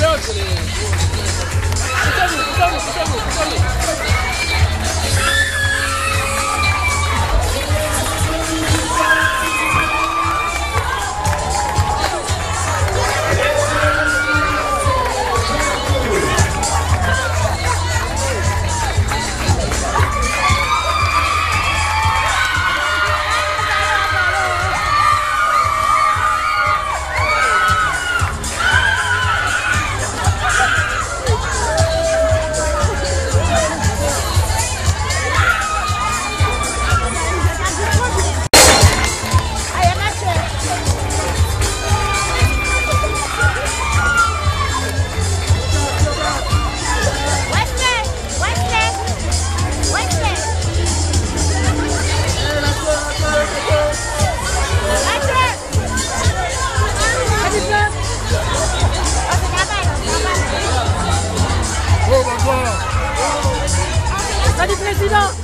laissez-le, 这张